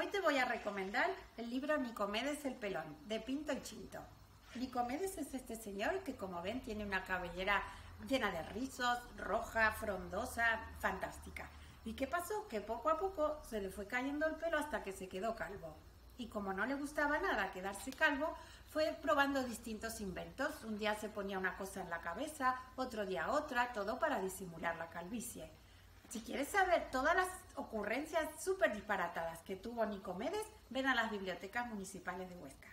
Hoy te voy a recomendar el libro Nicomedes el Pelón, de Pinto y Chinto. Nicomedes es este señor que, como ven, tiene una cabellera llena de rizos, roja, frondosa, fantástica. ¿Y qué pasó? Que poco a poco se le fue cayendo el pelo hasta que se quedó calvo. Y como no le gustaba nada quedarse calvo, fue probando distintos inventos. Un día se ponía una cosa en la cabeza, otro día otra, todo para disimular la calvicie. Si quieres saber todas las ocurrencias súper disparatadas que tuvo Nicomedes, ven a las bibliotecas municipales de Huesca.